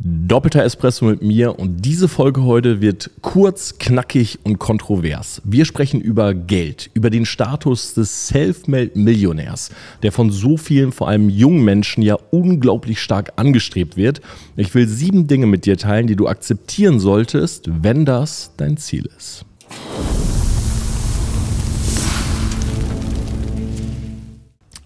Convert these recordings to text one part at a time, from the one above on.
Doppelter Espresso mit mir und diese Folge heute wird kurz, knackig und kontrovers. Wir sprechen über Geld, über den Status des Self-Made-Millionärs, der von so vielen, vor allem jungen Menschen ja unglaublich stark angestrebt wird. Ich will sieben Dinge mit dir teilen, die du akzeptieren solltest, wenn das dein Ziel ist.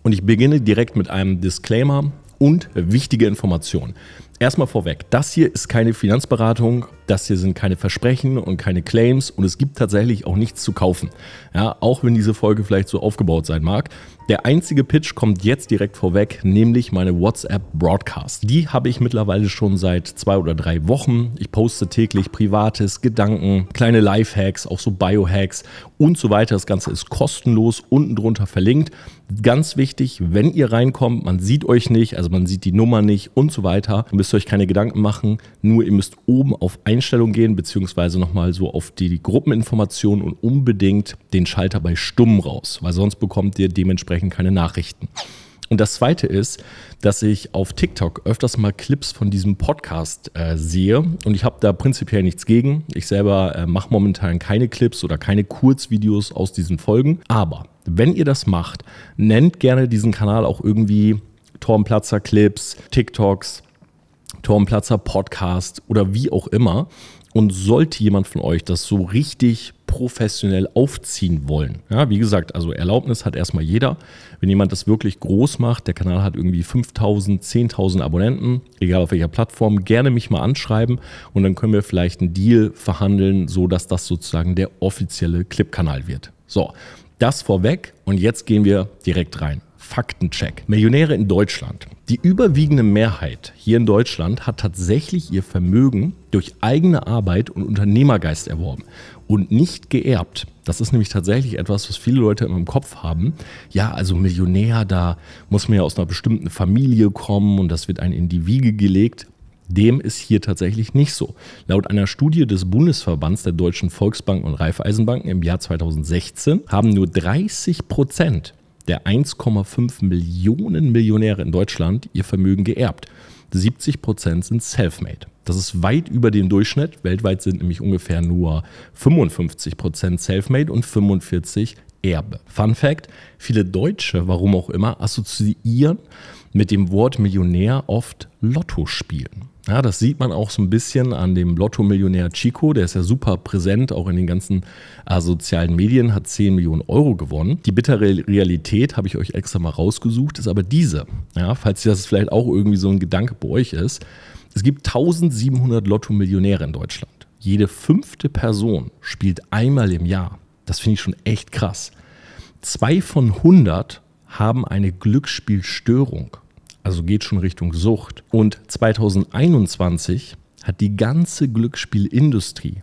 Und ich beginne direkt mit einem Disclaimer und wichtige Informationen. Erstmal vorweg, das hier ist keine Finanzberatung, das hier sind keine Versprechen und keine Claims und es gibt tatsächlich auch nichts zu kaufen. Ja, auch wenn diese Folge vielleicht so aufgebaut sein mag. Der einzige Pitch kommt jetzt direkt vorweg, nämlich meine WhatsApp Broadcast. Die habe ich mittlerweile schon seit zwei oder drei Wochen. Ich poste täglich Privates, Gedanken, kleine Lifehacks, auch so Biohacks und so weiter. Das Ganze ist kostenlos unten drunter verlinkt. Ganz wichtig, wenn ihr reinkommt, man sieht euch nicht, also man sieht die Nummer nicht und so weiter. Ihr müsst euch keine Gedanken machen, nur ihr müsst oben auf Einstellung gehen, beziehungsweise nochmal so auf die, die Gruppeninformationen und unbedingt den Schalter bei Stumm raus, weil sonst bekommt ihr dementsprechend keine Nachrichten. Und das zweite ist, dass ich auf TikTok öfters mal Clips von diesem Podcast äh, sehe. Und ich habe da prinzipiell nichts gegen. Ich selber äh, mache momentan keine Clips oder keine Kurzvideos aus diesen Folgen. Aber wenn ihr das macht, nennt gerne diesen Kanal auch irgendwie Tormplatzer Clips, TikToks, Tormplatzer Podcast oder wie auch immer. Und sollte jemand von euch das so richtig professionell aufziehen wollen, ja, wie gesagt, also Erlaubnis hat erstmal jeder. Wenn jemand das wirklich groß macht, der Kanal hat irgendwie 5000, 10.000 Abonnenten, egal auf welcher Plattform, gerne mich mal anschreiben und dann können wir vielleicht einen Deal verhandeln, so dass das sozusagen der offizielle Clip-Kanal wird. So, das vorweg und jetzt gehen wir direkt rein. Faktencheck. Millionäre in Deutschland. Die überwiegende Mehrheit hier in Deutschland hat tatsächlich ihr Vermögen durch eigene Arbeit und Unternehmergeist erworben und nicht geerbt. Das ist nämlich tatsächlich etwas, was viele Leute immer im Kopf haben. Ja, also Millionär, da muss man ja aus einer bestimmten Familie kommen und das wird einem in die Wiege gelegt. Dem ist hier tatsächlich nicht so. Laut einer Studie des Bundesverbands der deutschen Volksbanken und Raiffeisenbanken im Jahr 2016 haben nur 30 Prozent der 1,5 Millionen Millionäre in Deutschland ihr Vermögen geerbt. 70 Prozent sind self-made. Das ist weit über dem Durchschnitt. Weltweit sind nämlich ungefähr nur 55 Prozent self-made und 45 Erbe. Fun Fact: Viele Deutsche, warum auch immer, assoziieren mit dem Wort Millionär oft Lotto spielen. Ja, das sieht man auch so ein bisschen an dem Lotto-Millionär Chico. Der ist ja super präsent, auch in den ganzen äh, sozialen Medien, hat 10 Millionen Euro gewonnen. Die bittere Realität habe ich euch extra mal rausgesucht, ist aber diese. Ja, falls das vielleicht auch irgendwie so ein Gedanke bei euch ist. Es gibt 1700 Lotto-Millionäre in Deutschland. Jede fünfte Person spielt einmal im Jahr. Das finde ich schon echt krass. Zwei von 100 haben eine Glücksspielstörung also geht schon Richtung Sucht. Und 2021 hat die ganze Glücksspielindustrie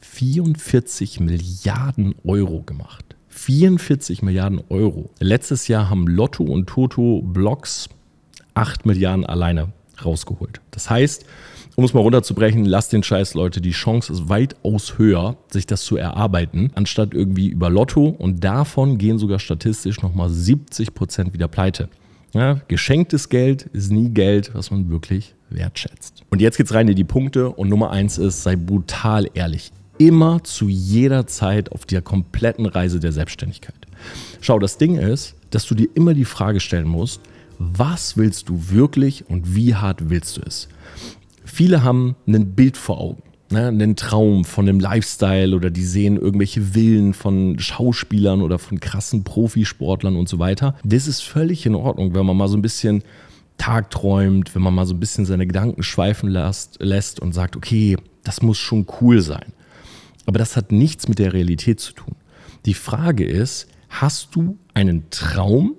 44 Milliarden Euro gemacht. 44 Milliarden Euro. Letztes Jahr haben Lotto und Toto Blocks 8 Milliarden alleine rausgeholt. Das heißt, um es mal runterzubrechen, lasst den Scheiß, Leute. Die Chance ist weitaus höher, sich das zu erarbeiten, anstatt irgendwie über Lotto. Und davon gehen sogar statistisch nochmal 70 Prozent wieder pleite. Ja, geschenktes Geld ist nie Geld, was man wirklich wertschätzt. Und jetzt geht's rein in die Punkte und Nummer eins ist, sei brutal ehrlich. Immer zu jeder Zeit auf der kompletten Reise der Selbstständigkeit. Schau, das Ding ist, dass du dir immer die Frage stellen musst, was willst du wirklich und wie hart willst du es? Viele haben ein Bild vor Augen ne, einen Traum von einem Lifestyle oder die sehen irgendwelche Villen von Schauspielern oder von krassen Profisportlern und so weiter. Das ist völlig in Ordnung, wenn man mal so ein bisschen tagträumt, wenn man mal so ein bisschen seine Gedanken schweifen lässt, lässt und sagt, okay, das muss schon cool sein. Aber das hat nichts mit der Realität zu tun. Die Frage ist, hast du einen Traum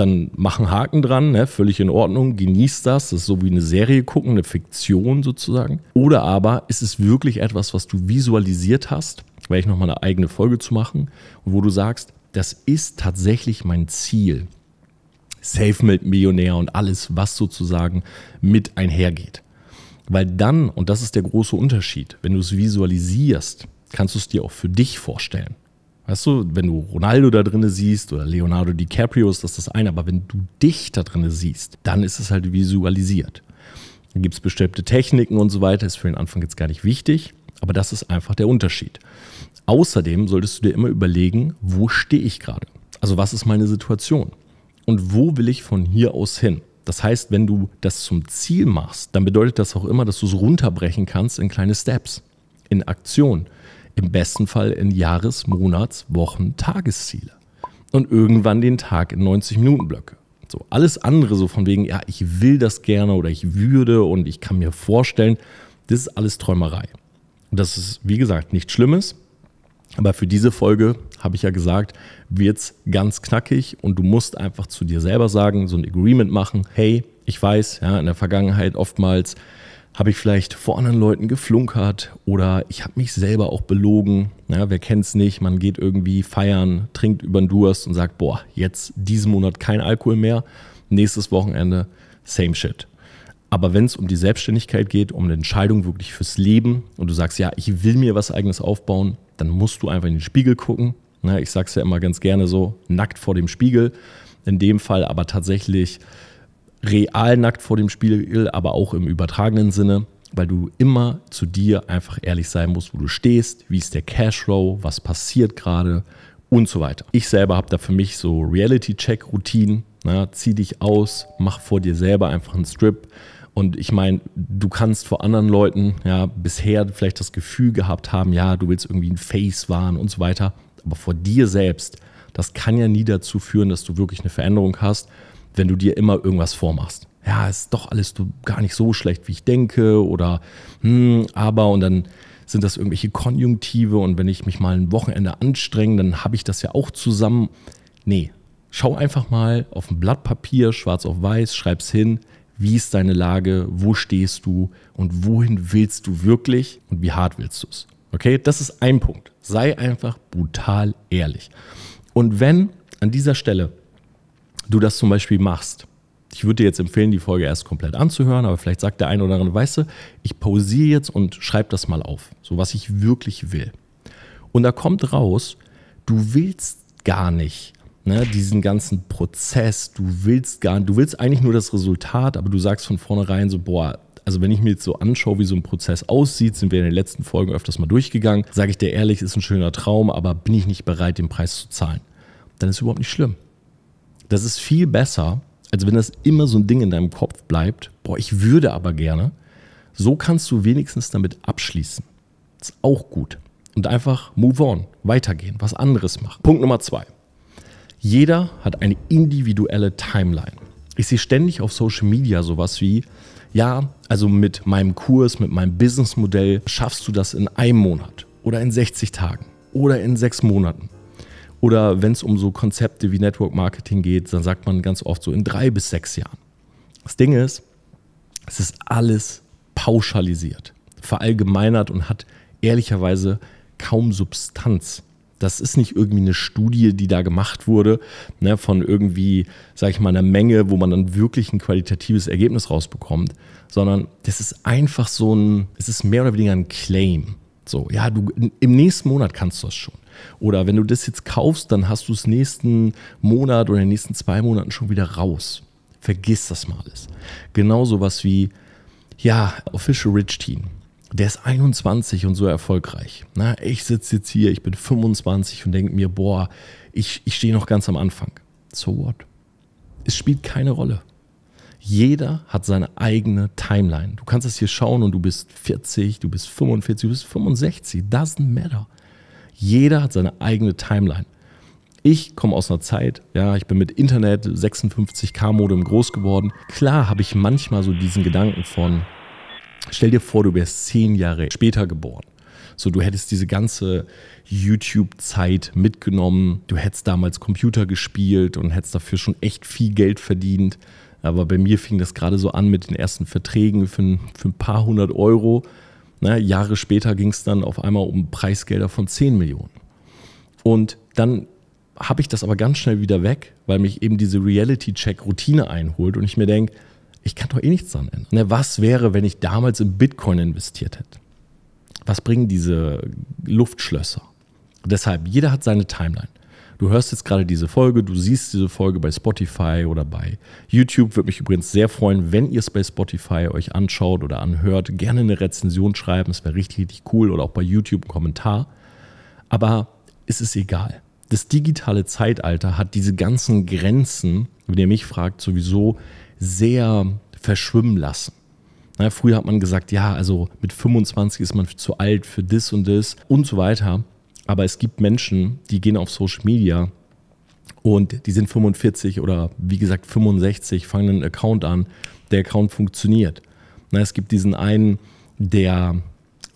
dann mach einen Haken dran, ne, völlig in Ordnung, genieß das, das ist so wie eine Serie gucken, eine Fiktion sozusagen. Oder aber ist es wirklich etwas, was du visualisiert hast, werde ich nochmal eine eigene Folge zu machen, wo du sagst, das ist tatsächlich mein Ziel. Safe-Millionär und alles, was sozusagen mit einhergeht. Weil dann, und das ist der große Unterschied, wenn du es visualisierst, kannst du es dir auch für dich vorstellen. Weißt du, wenn du Ronaldo da drin siehst oder Leonardo DiCaprio ist das das eine, aber wenn du dich da drin siehst, dann ist es halt visualisiert. Da gibt es bestimmte Techniken und so weiter, ist für den Anfang jetzt gar nicht wichtig, aber das ist einfach der Unterschied. Außerdem solltest du dir immer überlegen, wo stehe ich gerade? Also was ist meine Situation? Und wo will ich von hier aus hin? Das heißt, wenn du das zum Ziel machst, dann bedeutet das auch immer, dass du es runterbrechen kannst in kleine Steps, in Aktion. Im besten Fall in Jahres-, Monats-, Wochen-, Tagesziele. Und irgendwann den Tag in 90-Minuten-Blöcke. So, alles andere, so von wegen, ja, ich will das gerne oder ich würde und ich kann mir vorstellen, das ist alles Träumerei. Und das ist, wie gesagt, nichts Schlimmes. Aber für diese Folge, habe ich ja gesagt, wird es ganz knackig und du musst einfach zu dir selber sagen, so ein Agreement machen. Hey, ich weiß, ja, in der Vergangenheit oftmals habe ich vielleicht vor anderen Leuten geflunkert oder ich habe mich selber auch belogen. Ja, wer kennt es nicht? Man geht irgendwie feiern, trinkt über den Durst und sagt, boah, jetzt diesen Monat kein Alkohol mehr, nächstes Wochenende same shit. Aber wenn es um die Selbstständigkeit geht, um eine Entscheidung wirklich fürs Leben und du sagst, ja, ich will mir was eigenes aufbauen, dann musst du einfach in den Spiegel gucken. Ich sage es ja immer ganz gerne so, nackt vor dem Spiegel. In dem Fall aber tatsächlich real nackt vor dem Spiegel, aber auch im übertragenen Sinne, weil du immer zu dir einfach ehrlich sein musst, wo du stehst, wie ist der Cashflow, was passiert gerade und so weiter. Ich selber habe da für mich so Reality-Check-Routinen. Zieh dich aus, mach vor dir selber einfach einen Strip. Und ich meine, du kannst vor anderen Leuten ja bisher vielleicht das Gefühl gehabt haben, ja, du willst irgendwie ein Face wahren und so weiter. Aber vor dir selbst, das kann ja nie dazu führen, dass du wirklich eine Veränderung hast wenn du dir immer irgendwas vormachst. Ja, ist doch alles gar nicht so schlecht, wie ich denke oder hm, aber und dann sind das irgendwelche Konjunktive und wenn ich mich mal ein Wochenende anstrenge, dann habe ich das ja auch zusammen. Nee, schau einfach mal auf ein Blatt Papier, schwarz auf weiß, schreib's hin, wie ist deine Lage, wo stehst du und wohin willst du wirklich und wie hart willst du es. Okay, das ist ein Punkt. Sei einfach brutal ehrlich. Und wenn an dieser Stelle du das zum Beispiel machst, ich würde dir jetzt empfehlen, die Folge erst komplett anzuhören, aber vielleicht sagt der eine oder andere, weißt du, ich pausiere jetzt und schreibe das mal auf, so was ich wirklich will. Und da kommt raus, du willst gar nicht ne, diesen ganzen Prozess, du willst gar, du willst eigentlich nur das Resultat, aber du sagst von vornherein so, boah, also wenn ich mir jetzt so anschaue, wie so ein Prozess aussieht, sind wir in den letzten Folgen öfters mal durchgegangen, sage ich dir ehrlich, ist ein schöner Traum, aber bin ich nicht bereit, den Preis zu zahlen. Dann ist überhaupt nicht schlimm. Das ist viel besser, als wenn das immer so ein Ding in deinem Kopf bleibt. Boah, ich würde aber gerne. So kannst du wenigstens damit abschließen. ist auch gut. Und einfach move on, weitergehen, was anderes machen. Punkt Nummer zwei. Jeder hat eine individuelle Timeline. Ich sehe ständig auf Social Media sowas wie, ja, also mit meinem Kurs, mit meinem Businessmodell schaffst du das in einem Monat oder in 60 Tagen oder in sechs Monaten. Oder wenn es um so Konzepte wie Network Marketing geht, dann sagt man ganz oft so in drei bis sechs Jahren. Das Ding ist, es ist alles pauschalisiert, verallgemeinert und hat ehrlicherweise kaum Substanz. Das ist nicht irgendwie eine Studie, die da gemacht wurde, ne, von irgendwie, sag ich mal, einer Menge, wo man dann wirklich ein qualitatives Ergebnis rausbekommt, sondern das ist einfach so ein, es ist mehr oder weniger ein Claim. So, ja, du, im nächsten Monat kannst du das schon. Oder wenn du das jetzt kaufst, dann hast du es nächsten Monat oder in den nächsten zwei Monaten schon wieder raus. Vergiss das mal alles. Genauso was wie, ja, Official Rich Teen. Der ist 21 und so erfolgreich. Na, ich sitze jetzt hier, ich bin 25 und denke mir, boah, ich, ich stehe noch ganz am Anfang. So what? Es spielt keine Rolle. Jeder hat seine eigene Timeline. Du kannst es hier schauen und du bist 40, du bist 45, du bist 65. Doesn't matter. Jeder hat seine eigene Timeline. Ich komme aus einer Zeit, ja, ich bin mit Internet 56K-Modem groß geworden. Klar habe ich manchmal so diesen Gedanken von, stell dir vor, du wärst zehn Jahre später geboren. So, du hättest diese ganze YouTube-Zeit mitgenommen, du hättest damals Computer gespielt und hättest dafür schon echt viel Geld verdient. Aber bei mir fing das gerade so an mit den ersten Verträgen für, für ein paar hundert Euro. Ne, Jahre später ging es dann auf einmal um Preisgelder von 10 Millionen. Und dann habe ich das aber ganz schnell wieder weg, weil mich eben diese Reality-Check-Routine einholt und ich mir denke, ich kann doch eh nichts dran ändern. Ne, was wäre, wenn ich damals in Bitcoin investiert hätte? Was bringen diese Luftschlösser? Deshalb, jeder hat seine Timeline. Du hörst jetzt gerade diese Folge, du siehst diese Folge bei Spotify oder bei YouTube. Würde mich übrigens sehr freuen, wenn ihr es bei Spotify euch anschaut oder anhört. Gerne eine Rezension schreiben, es wäre richtig, richtig cool. Oder auch bei YouTube einen Kommentar. Aber es ist egal. Das digitale Zeitalter hat diese ganzen Grenzen, wenn ihr mich fragt, sowieso sehr verschwimmen lassen. Na, früher hat man gesagt, ja, also mit 25 ist man zu alt für das und das und so weiter. Aber es gibt Menschen, die gehen auf Social Media und die sind 45 oder wie gesagt 65, fangen einen Account an. Der Account funktioniert. Na, es gibt diesen einen, der,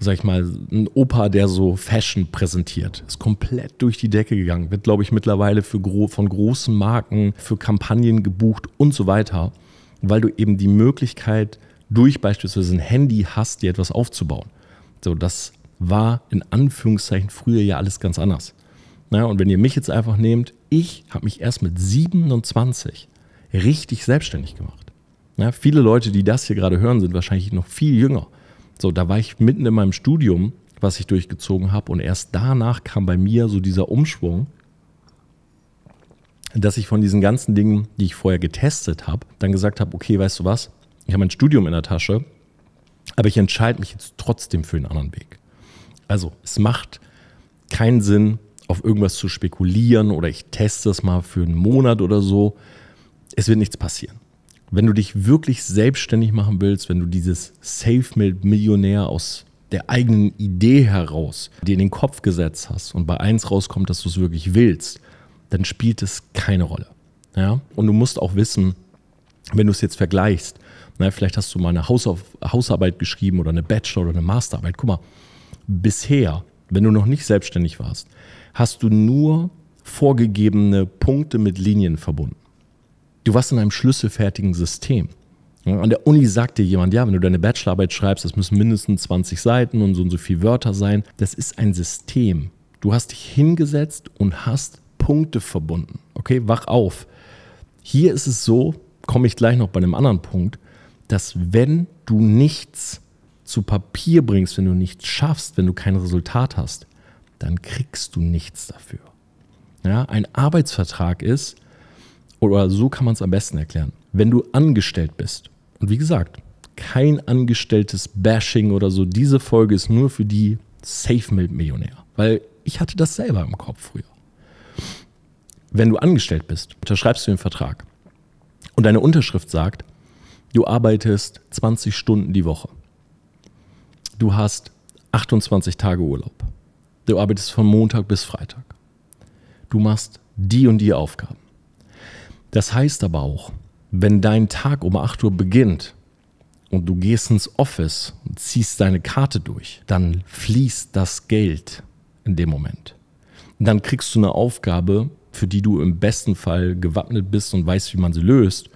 sag ich mal, ein Opa, der so Fashion präsentiert. Ist komplett durch die Decke gegangen. Wird, glaube ich, mittlerweile für gro von großen Marken, für Kampagnen gebucht und so weiter, weil du eben die Möglichkeit durch beispielsweise ein Handy hast, dir etwas aufzubauen. So, das war in Anführungszeichen früher ja alles ganz anders. Ja, und wenn ihr mich jetzt einfach nehmt, ich habe mich erst mit 27 richtig selbstständig gemacht. Ja, viele Leute, die das hier gerade hören, sind wahrscheinlich noch viel jünger. So, da war ich mitten in meinem Studium, was ich durchgezogen habe, und erst danach kam bei mir so dieser Umschwung, dass ich von diesen ganzen Dingen, die ich vorher getestet habe, dann gesagt habe, okay, weißt du was, ich habe mein Studium in der Tasche, aber ich entscheide mich jetzt trotzdem für einen anderen Weg. Also es macht keinen Sinn, auf irgendwas zu spekulieren oder ich teste es mal für einen Monat oder so. Es wird nichts passieren. Wenn du dich wirklich selbstständig machen willst, wenn du dieses Safe-Millionär aus der eigenen Idee heraus dir in den Kopf gesetzt hast und bei eins rauskommt, dass du es wirklich willst, dann spielt es keine Rolle. Ja? Und du musst auch wissen, wenn du es jetzt vergleichst, na, vielleicht hast du mal eine Hausarbeit geschrieben oder eine Bachelor- oder eine Masterarbeit. Guck mal, bisher, wenn du noch nicht selbstständig warst, hast du nur vorgegebene Punkte mit Linien verbunden. Du warst in einem schlüsselfertigen System. An der Uni sagt dir jemand, ja, wenn du deine Bachelorarbeit schreibst, das müssen mindestens 20 Seiten und so und so viele Wörter sein. Das ist ein System. Du hast dich hingesetzt und hast Punkte verbunden. Okay, wach auf. Hier ist es so, komme ich gleich noch bei einem anderen Punkt, dass wenn du nichts zu Papier bringst, wenn du nichts schaffst, wenn du kein Resultat hast, dann kriegst du nichts dafür. Ja, ein Arbeitsvertrag ist, oder so kann man es am besten erklären, wenn du angestellt bist. Und wie gesagt, kein angestelltes Bashing oder so. Diese Folge ist nur für die Safe-Millionär, weil ich hatte das selber im Kopf früher. Wenn du angestellt bist, unterschreibst du den Vertrag und deine Unterschrift sagt, du arbeitest 20 Stunden die Woche du hast 28 Tage Urlaub. Du arbeitest von Montag bis Freitag. Du machst die und die Aufgaben. Das heißt aber auch, wenn dein Tag um 8 Uhr beginnt und du gehst ins Office und ziehst deine Karte durch, dann fließt das Geld in dem Moment. Und dann kriegst du eine Aufgabe, für die du im besten Fall gewappnet bist und weißt, wie man sie löst.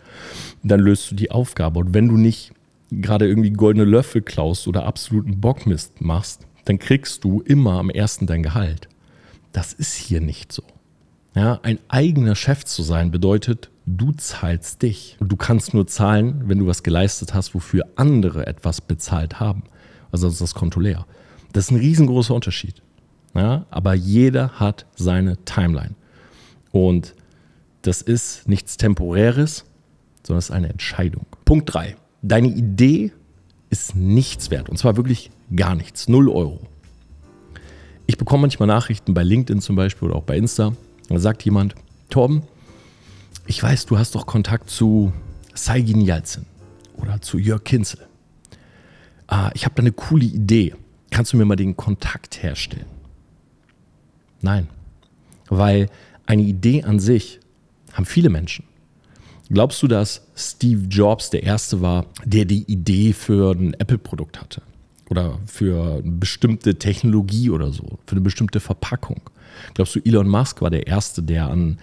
Dann löst du die Aufgabe. Und wenn du nicht gerade irgendwie goldene Löffel klaust oder absoluten Bockmist machst, dann kriegst du immer am ersten dein Gehalt. Das ist hier nicht so. Ja, ein eigener Chef zu sein bedeutet, du zahlst dich. Und du kannst nur zahlen, wenn du was geleistet hast, wofür andere etwas bezahlt haben. Also das ist das Konto leer. Das ist ein riesengroßer Unterschied. Ja, aber jeder hat seine Timeline. Und das ist nichts Temporäres, sondern es ist eine Entscheidung. Punkt 3 deine Idee ist nichts wert. Und zwar wirklich gar nichts. Null Euro. Ich bekomme manchmal Nachrichten bei LinkedIn zum Beispiel oder auch bei Insta. Da sagt jemand, Torben, ich weiß, du hast doch Kontakt zu Saigin Yalzin oder zu Jörg Kinzel. Ah, ich habe da eine coole Idee. Kannst du mir mal den Kontakt herstellen? Nein, weil eine Idee an sich haben viele Menschen. Glaubst du, dass Steve Jobs der Erste war, der die Idee für ein Apple-Produkt hatte? Oder für eine bestimmte Technologie oder so, für eine bestimmte Verpackung? Glaubst du, Elon Musk war der Erste, der an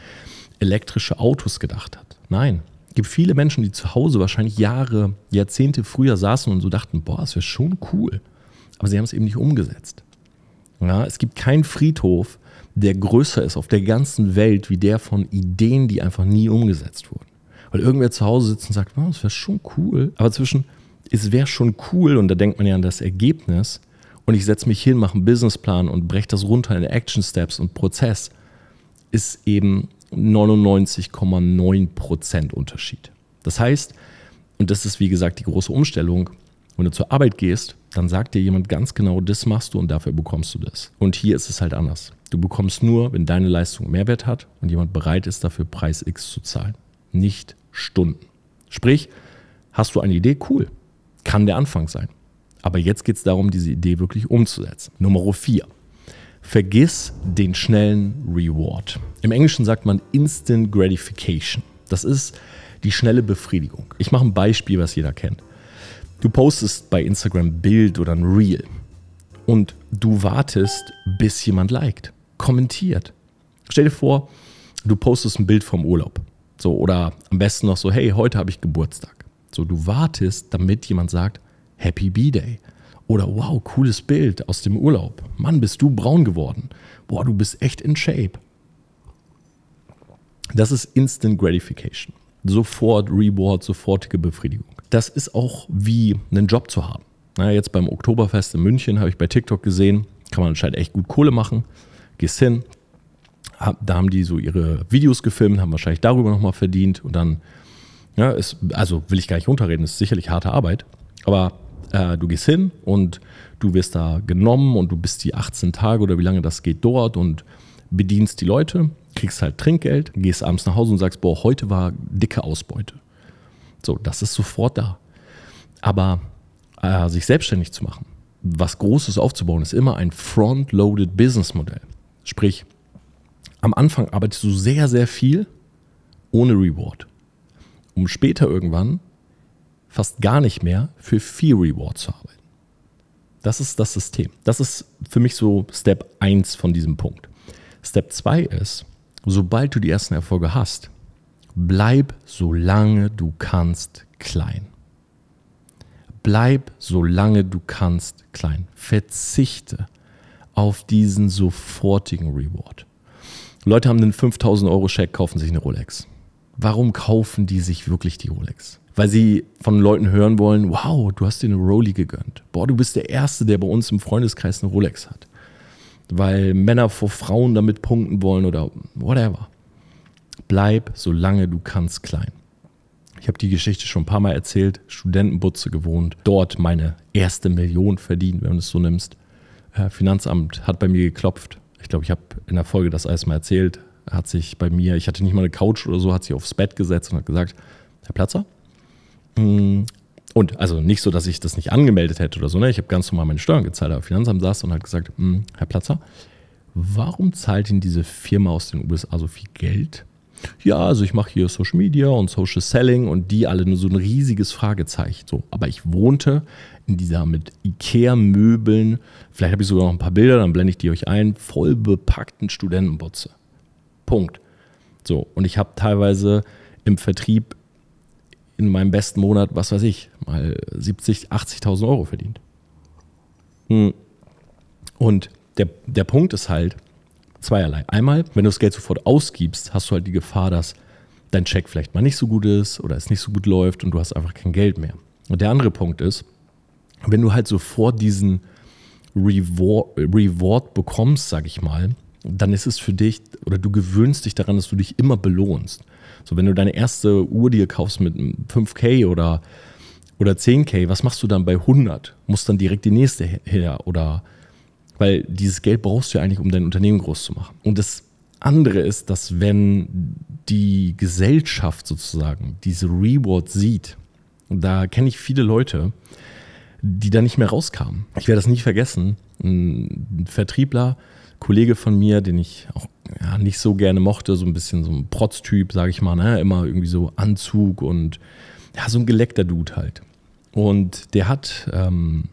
elektrische Autos gedacht hat? Nein. Es gibt viele Menschen, die zu Hause wahrscheinlich Jahre, Jahrzehnte früher saßen und so dachten, boah, das wäre schon cool. Aber sie haben es eben nicht umgesetzt. Ja, es gibt keinen Friedhof, der größer ist auf der ganzen Welt wie der von Ideen, die einfach nie umgesetzt wurden. Weil irgendwer zu Hause sitzt und sagt, oh, das wäre schon cool. Aber zwischen, es wäre schon cool und da denkt man ja an das Ergebnis und ich setze mich hin, mache einen Businessplan und breche das runter in Action Steps und Prozess, ist eben 99,9% Unterschied. Das heißt, und das ist wie gesagt die große Umstellung, wenn du zur Arbeit gehst, dann sagt dir jemand ganz genau, das machst du und dafür bekommst du das. Und hier ist es halt anders. Du bekommst nur, wenn deine Leistung Mehrwert hat und jemand bereit ist, dafür Preis X zu zahlen, nicht Stunden. Sprich, hast du eine Idee? Cool. Kann der Anfang sein. Aber jetzt geht es darum, diese Idee wirklich umzusetzen. Nummer 4. Vergiss den schnellen Reward. Im Englischen sagt man Instant Gratification. Das ist die schnelle Befriedigung. Ich mache ein Beispiel, was jeder kennt. Du postest bei Instagram ein Bild oder ein Reel und du wartest, bis jemand liked, kommentiert. Stell dir vor, du postest ein Bild vom Urlaub. So, oder am besten noch so, hey, heute habe ich Geburtstag. So, du wartest, damit jemand sagt, Happy B-Day. Oder wow, cooles Bild aus dem Urlaub. Mann, bist du braun geworden. Boah, du bist echt in Shape. Das ist Instant Gratification. Sofort Reward, sofortige Befriedigung. Das ist auch wie einen Job zu haben. Na, jetzt beim Oktoberfest in München habe ich bei TikTok gesehen, kann man anscheinend echt gut Kohle machen. Gehst hin, da haben die so ihre Videos gefilmt, haben wahrscheinlich darüber nochmal verdient und dann, ja, ist, also will ich gar nicht runterreden, ist sicherlich harte Arbeit, aber äh, du gehst hin und du wirst da genommen und du bist die 18 Tage oder wie lange das geht dort und bedienst die Leute, kriegst halt Trinkgeld, gehst abends nach Hause und sagst, boah, heute war dicke Ausbeute. So, das ist sofort da. Aber äh, sich selbstständig zu machen, was Großes aufzubauen, ist immer ein front-loaded Business-Modell. Sprich, am Anfang arbeitest du sehr, sehr viel ohne Reward, um später irgendwann fast gar nicht mehr für viel Reward zu arbeiten. Das ist das System. Das ist für mich so Step 1 von diesem Punkt. Step 2 ist, sobald du die ersten Erfolge hast, bleib solange du kannst klein. Bleib solange du kannst klein. Verzichte auf diesen sofortigen Reward. Leute haben einen 5000 Euro Scheck, kaufen sich eine Rolex. Warum kaufen die sich wirklich die Rolex? weil sie von Leuten hören wollen, wow, du hast dir eine Rolli gegönnt. Boah, du bist der Erste, der bei uns im Freundeskreis eine Rolex hat. Weil Männer vor Frauen damit punkten wollen oder whatever. Bleib, solange du kannst, klein. Ich habe die Geschichte schon ein paar Mal erzählt, Studentenbutze gewohnt, dort meine erste Million verdient, wenn du es so nimmst. Äh, Finanzamt hat bei mir geklopft. Ich glaube, ich habe in der Folge das alles mal erzählt. Hat sich bei mir, ich hatte nicht mal eine Couch oder so, hat sich aufs Bett gesetzt und hat gesagt, Herr Platzer, hm. Und also nicht so, dass ich das nicht angemeldet hätte oder so. Ne? Ich habe ganz normal meine Steuern gezahlt, aber Finanzamt saß und hat gesagt, hm, Herr Platzer, warum zahlt Ihnen diese Firma aus den USA so viel Geld? Ja, also ich mache hier Social Media und Social Selling und die alle nur so ein riesiges Fragezeichen. So, aber ich wohnte in dieser mit Ikea-Möbeln, vielleicht habe ich sogar noch ein paar Bilder, dann blende ich die euch ein, voll bepackten Studentenbutze. Punkt. So, und ich habe teilweise im Vertrieb in meinem besten Monat, was weiß ich, mal 70, 80.000 Euro verdient. Hm. Und der, der Punkt ist halt zweierlei. Einmal, wenn du das Geld sofort ausgibst, hast du halt die Gefahr, dass dein Check vielleicht mal nicht so gut ist oder es nicht so gut läuft und du hast einfach kein Geld mehr. Und der andere Punkt ist, wenn du halt sofort diesen Reward, Reward bekommst, sag ich mal, dann ist es für dich oder du gewöhnst dich daran, dass du dich immer belohnst. So, wenn du deine erste Uhr dir kaufst mit 5K oder, oder 10K, was machst du dann bei 100? Musst dann direkt die nächste her oder, weil dieses Geld brauchst du ja eigentlich, um dein Unternehmen groß zu machen. Und das andere ist, dass wenn die Gesellschaft sozusagen diese Reward sieht, da kenne ich viele Leute, die da nicht mehr rauskamen. Ich werde das nicht vergessen. Ein Vertriebler, Kollege von mir, den ich auch ja, nicht so gerne mochte, so ein bisschen so ein Protztyp, sage ich mal, ne? immer irgendwie so Anzug und ja, so ein geleckter Dude halt. Und der hat, ähm,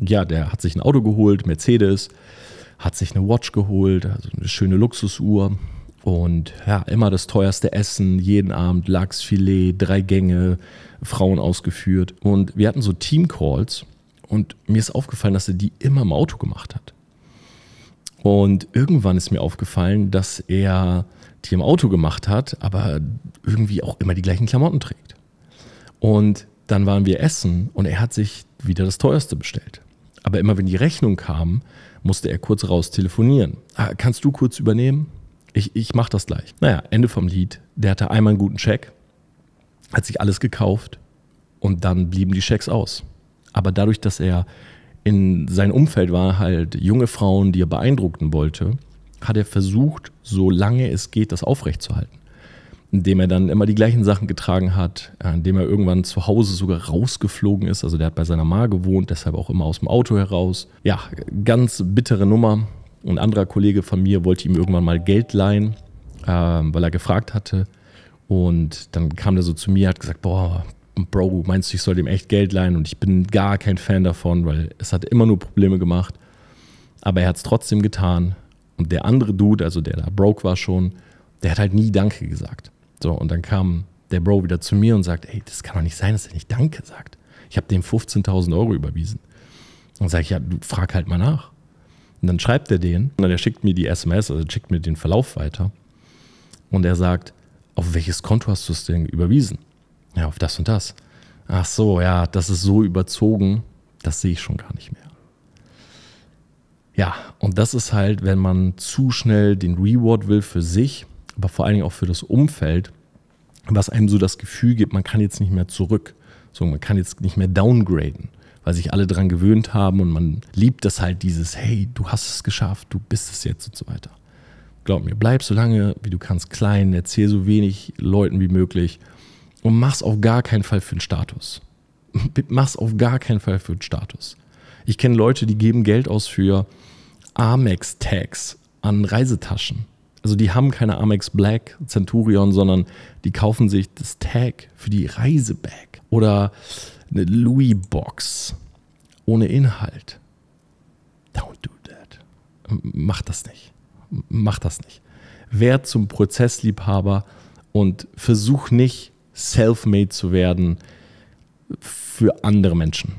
ja, der hat sich ein Auto geholt, Mercedes, hat sich eine Watch geholt, also eine schöne Luxusuhr und ja, immer das teuerste Essen, jeden Abend Lachsfilet, drei Gänge, Frauen ausgeführt. Und wir hatten so Team-Calls und mir ist aufgefallen, dass er die immer im Auto gemacht hat. Und irgendwann ist mir aufgefallen, dass er die im Auto gemacht hat, aber irgendwie auch immer die gleichen Klamotten trägt. Und dann waren wir essen und er hat sich wieder das teuerste bestellt. Aber immer wenn die Rechnung kam, musste er kurz raus telefonieren. Ah, kannst du kurz übernehmen? Ich, ich mache das gleich. Naja, Ende vom Lied. Der hatte einmal einen guten Check, hat sich alles gekauft und dann blieben die Checks aus. Aber dadurch, dass er in sein Umfeld war, halt junge Frauen, die er beeindrucken wollte, hat er versucht, solange es geht, das aufrechtzuerhalten. Indem er dann immer die gleichen Sachen getragen hat, äh, indem er irgendwann zu Hause sogar rausgeflogen ist. Also der hat bei seiner Ma gewohnt, deshalb auch immer aus dem Auto heraus. Ja, ganz bittere Nummer. Ein anderer Kollege von mir wollte ihm irgendwann mal Geld leihen, äh, weil er gefragt hatte. Und dann kam er so zu mir, hat gesagt, boah, Bro, meinst du, ich soll dem echt Geld leihen? Und ich bin gar kein Fan davon, weil es hat immer nur Probleme gemacht. Aber er hat es trotzdem getan. Und der andere Dude, also der da broke war schon, der hat halt nie Danke gesagt. So, und dann kam der Bro wieder zu mir und sagt, ey, das kann doch nicht sein, dass er nicht Danke sagt. Ich habe dem 15.000 Euro überwiesen. Und sage ich, ja, du frag halt mal nach. Und dann schreibt er den und er schickt mir die SMS, also schickt mir den Verlauf weiter. Und er sagt, auf welches Konto hast du es denn überwiesen? Ja, auf das und das. Ach so, ja, das ist so überzogen, das sehe ich schon gar nicht mehr. Ja, und das ist halt, wenn man zu schnell den Reward will für sich, aber vor allen Dingen auch für das Umfeld, was einem so das Gefühl gibt, man kann jetzt nicht mehr zurück. So, man kann jetzt nicht mehr downgraden, weil sich alle daran gewöhnt haben und man liebt das halt, dieses, hey, du hast es geschafft, du bist es jetzt und so weiter. Glaub mir, bleib so lange, wie du kannst klein, erzähl so wenig Leuten wie möglich und mach's auf gar keinen Fall für den Status. Mach's auf gar keinen Fall für den Status. Ich kenne Leute, die geben Geld aus für Amex-Tags an Reisetaschen. Also die haben keine Amex Black Centurion, sondern die kaufen sich das Tag für die Reisebag oder eine Louis Box ohne Inhalt. Don't do that. Mach das nicht. Mach das nicht. Werd zum Prozessliebhaber und versuch nicht self-made zu werden für andere Menschen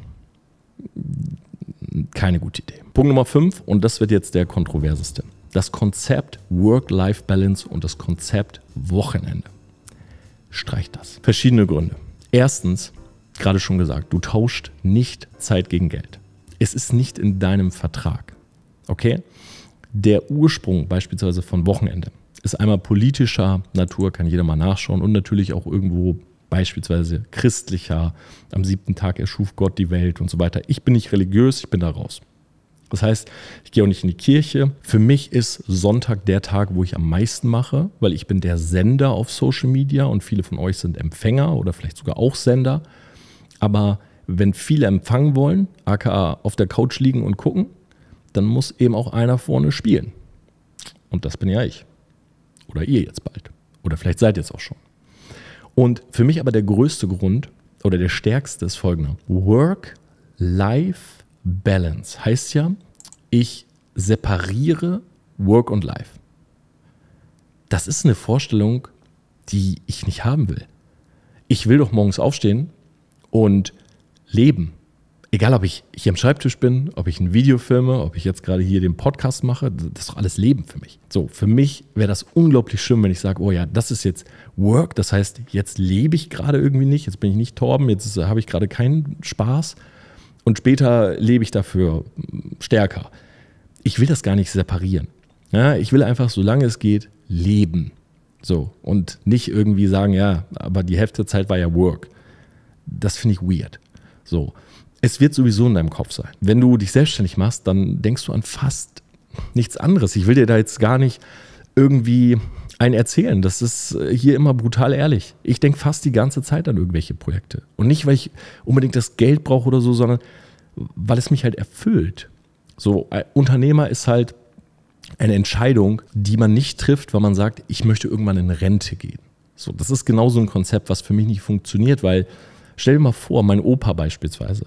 keine gute Idee. Punkt Nummer 5, und das wird jetzt der kontroverseste. Das Konzept Work-Life-Balance und das Konzept Wochenende. Streich das. Verschiedene Gründe. Erstens, gerade schon gesagt, du tauscht nicht Zeit gegen Geld. Es ist nicht in deinem Vertrag. Okay? Der Ursprung beispielsweise von Wochenende ist einmal politischer Natur, kann jeder mal nachschauen und natürlich auch irgendwo beispielsweise christlicher, am siebten Tag erschuf Gott die Welt und so weiter. Ich bin nicht religiös, ich bin da raus. Das heißt, ich gehe auch nicht in die Kirche. Für mich ist Sonntag der Tag, wo ich am meisten mache, weil ich bin der Sender auf Social Media und viele von euch sind Empfänger oder vielleicht sogar auch Sender. Aber wenn viele empfangen wollen, aka auf der Couch liegen und gucken, dann muss eben auch einer vorne spielen. Und das bin ja ich. Oder ihr jetzt bald. Oder vielleicht seid ihr es auch schon. Und für mich aber der größte Grund oder der stärkste ist folgender. Work-Life-Balance heißt ja, ich separiere Work und Life. Das ist eine Vorstellung, die ich nicht haben will. Ich will doch morgens aufstehen und leben egal ob ich hier am Schreibtisch bin, ob ich ein Video filme, ob ich jetzt gerade hier den Podcast mache, das ist doch alles Leben für mich. So, für mich wäre das unglaublich schlimm, wenn ich sage, oh ja, das ist jetzt Work, das heißt, jetzt lebe ich gerade irgendwie nicht, jetzt bin ich nicht Torben, jetzt habe ich gerade keinen Spaß und später lebe ich dafür stärker. Ich will das gar nicht separieren. Ja, ich will einfach, solange es geht, leben. So, und nicht irgendwie sagen, ja, aber die Hälfte der Zeit war ja Work. Das finde ich weird. So. Es wird sowieso in deinem Kopf sein. Wenn du dich selbstständig machst, dann denkst du an fast nichts anderes. Ich will dir da jetzt gar nicht irgendwie ein erzählen. Das ist äh, hier immer brutal ehrlich. Ich denke fast die ganze Zeit an irgendwelche Projekte. Und nicht, weil ich unbedingt das Geld brauche oder so, sondern weil es mich halt erfüllt. So, ein Unternehmer ist halt eine Entscheidung, die man nicht trifft, weil man sagt, ich möchte irgendwann in Rente gehen. So, das ist genau so ein Konzept, was für mich nicht funktioniert, weil stell dir mal vor, mein Opa beispielsweise,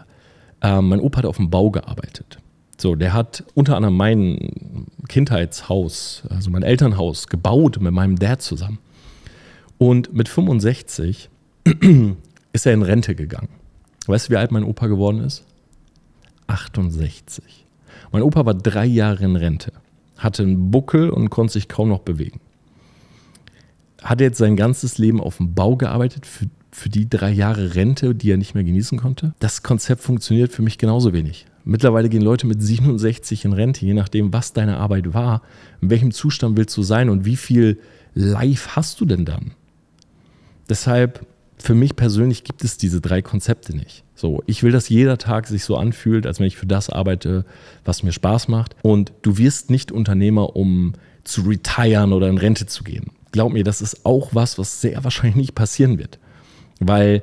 ähm, mein Opa hat auf dem Bau gearbeitet. So, der hat unter anderem mein Kindheitshaus, also mein Elternhaus, gebaut mit meinem Dad zusammen. Und mit 65 ist er in Rente gegangen. Weißt du, wie alt mein Opa geworden ist? 68. Mein Opa war drei Jahre in Rente, hatte einen Buckel und konnte sich kaum noch bewegen. Hat jetzt sein ganzes Leben auf dem Bau gearbeitet, für für die drei Jahre Rente, die er nicht mehr genießen konnte. Das Konzept funktioniert für mich genauso wenig, Mittlerweile gehen Leute mit 67 in Rente, je nachdem, was deine Arbeit war, in welchem Zustand willst du sein und wie viel Live hast du denn dann? Deshalb, für mich persönlich gibt es diese drei Konzepte nicht. So, ich will, dass jeder Tag sich so anfühlt, als wenn ich für das arbeite, was mir Spaß macht. Und du wirst nicht Unternehmer, um zu retiren oder in Rente zu gehen. Glaub mir, das ist auch was, was sehr wahrscheinlich nicht passieren wird. Weil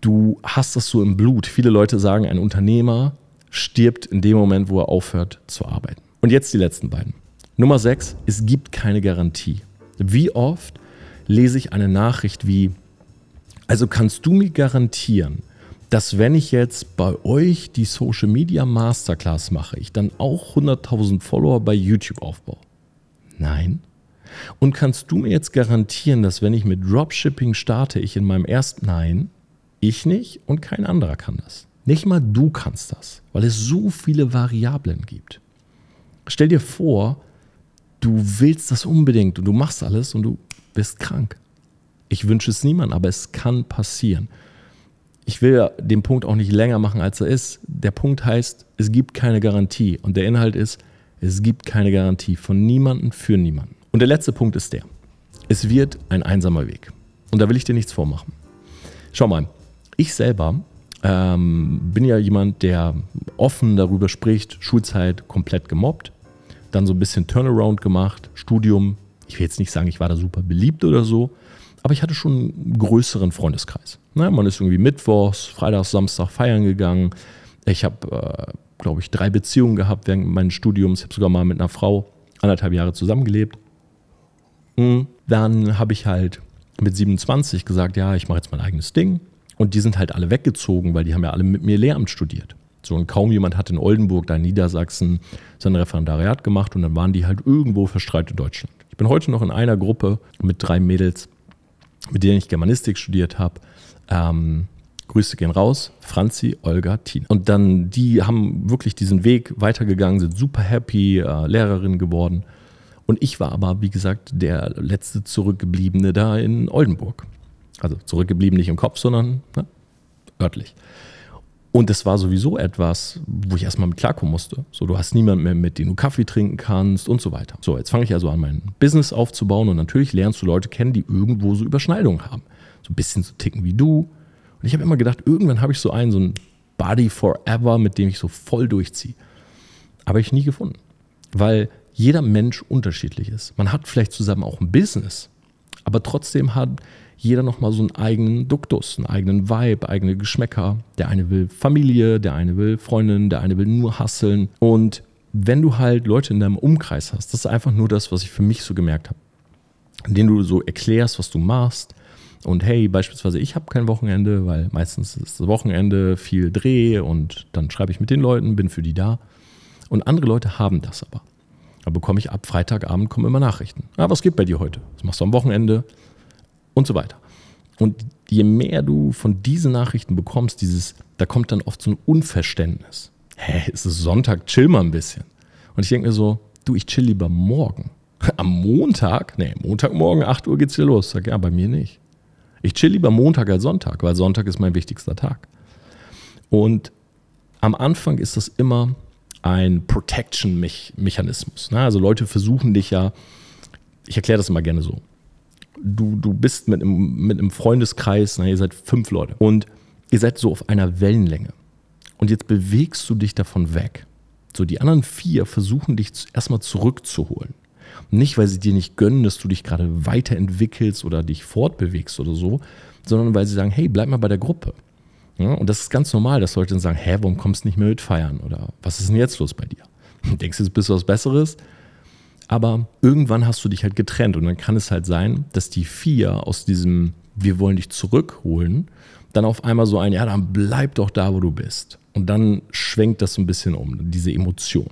du hast das so im Blut. Viele Leute sagen, ein Unternehmer stirbt in dem Moment, wo er aufhört zu arbeiten. Und jetzt die letzten beiden. Nummer sechs, es gibt keine Garantie. Wie oft lese ich eine Nachricht wie, also kannst du mir garantieren, dass wenn ich jetzt bei euch die Social Media Masterclass mache, ich dann auch 100.000 Follower bei YouTube aufbaue? Nein. Und kannst du mir jetzt garantieren, dass wenn ich mit Dropshipping starte, ich in meinem ersten Nein, ich nicht und kein anderer kann das. Nicht mal du kannst das, weil es so viele Variablen gibt. Stell dir vor, du willst das unbedingt und du machst alles und du bist krank. Ich wünsche es niemandem, aber es kann passieren. Ich will den Punkt auch nicht länger machen, als er ist. Der Punkt heißt, es gibt keine Garantie. Und der Inhalt ist, es gibt keine Garantie von niemandem für niemanden. Und der letzte Punkt ist der. Es wird ein einsamer Weg. Und da will ich dir nichts vormachen. Schau mal, ich selber ähm, bin ja jemand, der offen darüber spricht, Schulzeit komplett gemobbt, dann so ein bisschen Turnaround gemacht, Studium. Ich will jetzt nicht sagen, ich war da super beliebt oder so, aber ich hatte schon einen größeren Freundeskreis. Ne? Man ist irgendwie Mittwochs, Freitags, Samstag feiern gegangen. Ich habe, äh, glaube ich, drei Beziehungen gehabt während meines Studiums. Ich habe sogar mal mit einer Frau anderthalb Jahre zusammengelebt. Und dann habe ich halt mit 27 gesagt, ja, ich mache jetzt mein eigenes Ding. Und die sind halt alle weggezogen, weil die haben ja alle mit mir Lehramt studiert. So, und kaum jemand hat in Oldenburg, da in Niedersachsen, sein Referendariat gemacht und dann waren die halt irgendwo verstreut in Deutschland. Ich bin heute noch in einer Gruppe mit drei Mädels, mit denen ich Germanistik studiert habe. Ähm, Grüße gehen raus, Franzi, Olga, Tina. Und dann, die haben wirklich diesen Weg weitergegangen, sind super happy, äh, Lehrerin geworden. Und ich war aber, wie gesagt, der letzte Zurückgebliebene da in Oldenburg. Also zurückgeblieben nicht im Kopf, sondern ne, örtlich. Und das war sowieso etwas, wo ich erstmal mit klarkommen musste. So, du hast niemanden mehr, mit dem du Kaffee trinken kannst und so weiter. So, jetzt fange ich also an, mein Business aufzubauen und natürlich lernst du Leute kennen, die irgendwo so Überschneidungen haben. So ein bisschen so ticken wie du. Und ich habe immer gedacht, irgendwann habe ich so einen, so einen Body Forever, mit dem ich so voll durchziehe. Aber ich nie gefunden. Weil jeder Mensch unterschiedlich ist. Man hat vielleicht zusammen auch ein Business, aber trotzdem hat jeder nochmal so einen eigenen Duktus, einen eigenen Vibe, eigene Geschmäcker. Der eine will Familie, der eine will Freundin, der eine will nur hasseln. Und wenn du halt Leute in deinem Umkreis hast, das ist einfach nur das, was ich für mich so gemerkt habe, denen du so erklärst, was du machst. Und hey, beispielsweise, ich habe kein Wochenende, weil meistens ist das Wochenende viel Dreh und dann schreibe ich mit den Leuten, bin für die da. Und andere Leute haben das aber. Da bekomme ich ab Freitagabend kommen immer Nachrichten. Ah, was geht bei dir heute? Was machst du am Wochenende? Und so weiter. Und je mehr du von diesen Nachrichten bekommst, dieses, da kommt dann oft so ein Unverständnis. Hä, ist es Sonntag, chill mal ein bisschen. Und ich denke mir so, du, ich chill lieber morgen. Am Montag? Nee, Montagmorgen, 8 Uhr geht's hier los. Sag, ja, bei mir nicht. Ich chill lieber Montag als Sonntag, weil Sonntag ist mein wichtigster Tag. Und am Anfang ist das immer ein Protection-Mechanismus. Ne? Also Leute versuchen dich ja, ich erkläre das immer gerne so, du, du bist mit einem, mit einem Freundeskreis, na, ihr seid fünf Leute und ihr seid so auf einer Wellenlänge. Und jetzt bewegst du dich davon weg. So, die anderen vier versuchen dich erstmal zurückzuholen. Nicht, weil sie dir nicht gönnen, dass du dich gerade weiterentwickelst oder dich fortbewegst oder so, sondern weil sie sagen, hey, bleib mal bei der Gruppe. Ja, und das ist ganz normal, dass Leute dann sagen, hä, warum kommst du nicht mehr mit feiern? Oder was ist denn jetzt los bei dir? Denkst du, jetzt bist du was Besseres? Aber irgendwann hast du dich halt getrennt und dann kann es halt sein, dass die vier aus diesem Wir wollen dich zurückholen, dann auf einmal so ein, ja, dann bleib doch da, wo du bist. Und dann schwenkt das so ein bisschen um, diese Emotion,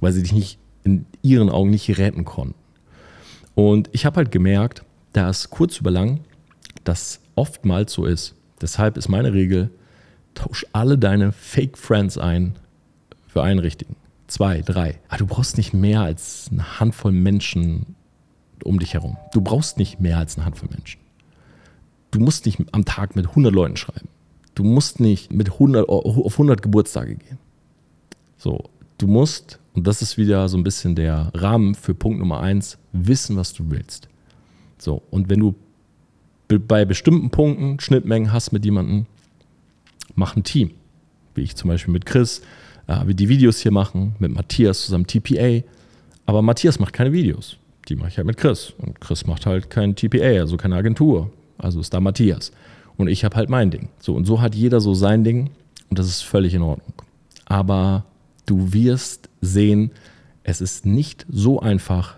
weil sie dich nicht in ihren Augen nicht retten konnten. Und ich habe halt gemerkt, dass kurz über lang das oftmals so ist. Deshalb ist meine Regel, tausch alle deine Fake Friends ein für einen richtigen zwei, drei. Aber du brauchst nicht mehr als eine Handvoll Menschen um dich herum. Du brauchst nicht mehr als eine Handvoll Menschen. Du musst nicht am Tag mit 100 Leuten schreiben. Du musst nicht mit 100, auf 100 Geburtstage gehen. So, du musst, und das ist wieder so ein bisschen der Rahmen für Punkt Nummer eins, wissen, was du willst. So, und wenn du bei bestimmten Punkten Schnittmengen hast mit jemandem, mach ein Team. Wie ich zum Beispiel mit Chris, äh, wie die Videos hier machen, mit Matthias zusammen TPA. Aber Matthias macht keine Videos. Die mache ich halt mit Chris. Und Chris macht halt kein TPA, also keine Agentur. Also ist da Matthias. Und ich habe halt mein Ding. So, und so hat jeder so sein Ding. Und das ist völlig in Ordnung. Aber du wirst sehen, es ist nicht so einfach,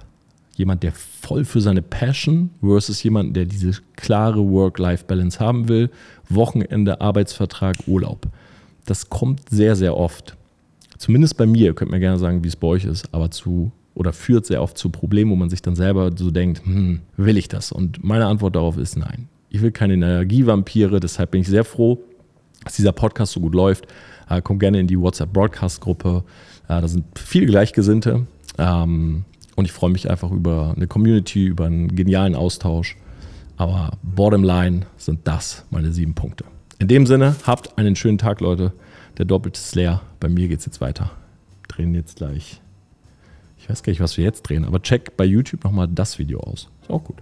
jemand, der voll für seine Passion versus jemand, der diese klare Work-Life-Balance haben will, Wochenende, Arbeitsvertrag, Urlaub. Das kommt sehr, sehr oft. Zumindest bei mir, könnt mir gerne sagen, wie es bei euch ist, aber zu oder führt sehr oft zu Problemen, wo man sich dann selber so denkt, hm, will ich das? Und meine Antwort darauf ist nein. Ich will keine Energievampire, deshalb bin ich sehr froh, dass dieser Podcast so gut läuft. Äh, kommt gerne in die WhatsApp-Broadcast-Gruppe. Äh, da sind viele Gleichgesinnte. Ähm, und ich freue mich einfach über eine Community, über einen genialen Austausch. Aber bottom line sind das meine sieben Punkte. In dem Sinne, habt einen schönen Tag, Leute. Der doppelte Slayer. Bei mir geht es jetzt weiter. Drehen jetzt gleich. Ich weiß gar nicht, was wir jetzt drehen, aber check bei YouTube nochmal das Video aus. Ist auch gut.